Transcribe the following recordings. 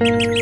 Música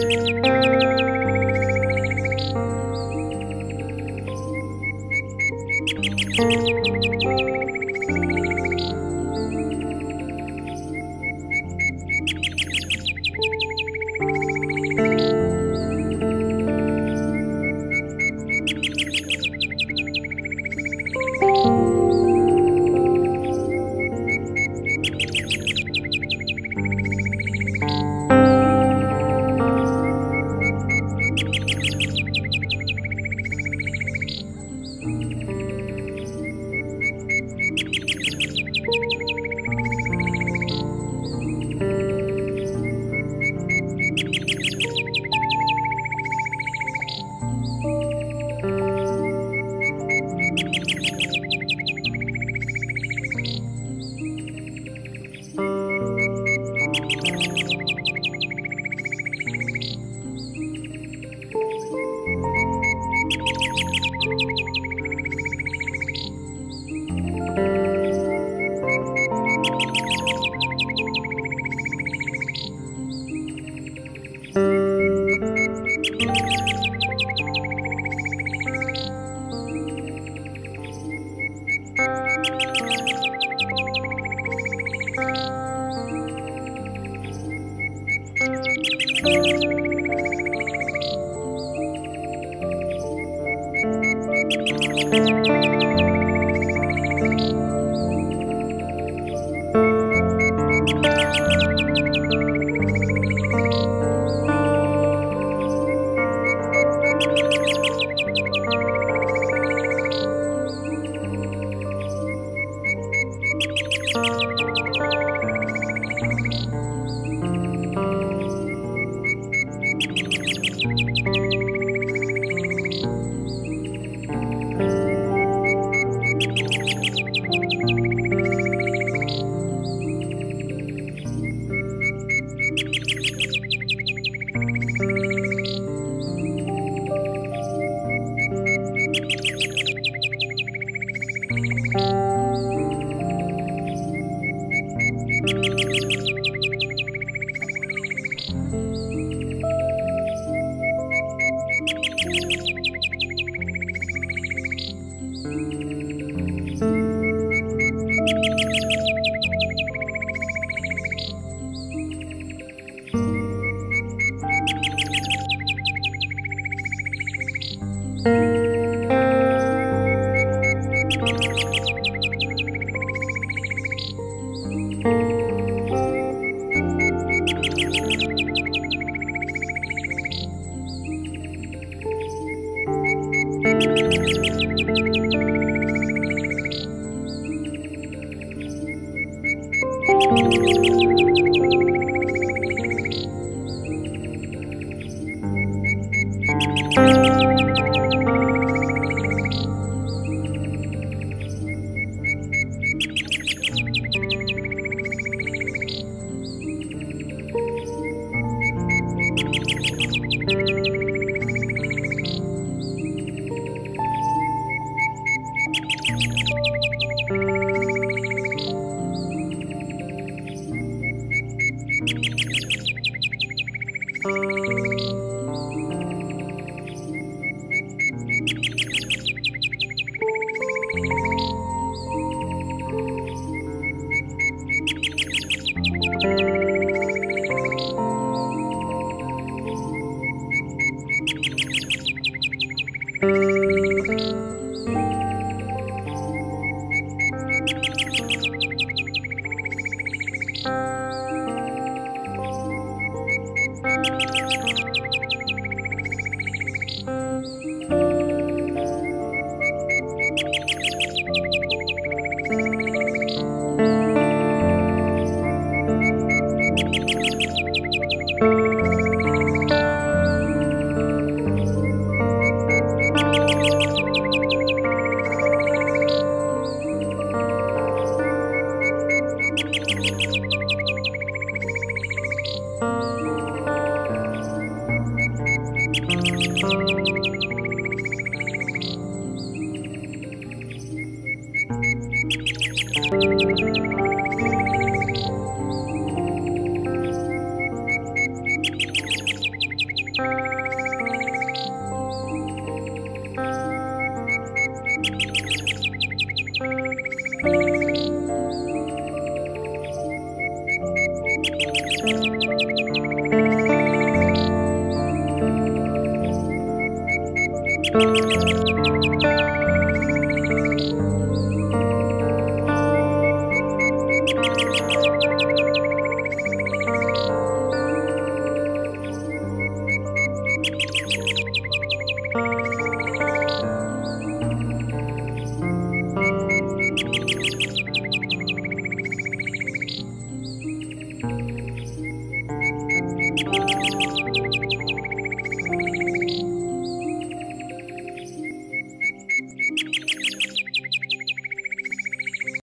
Música Música Música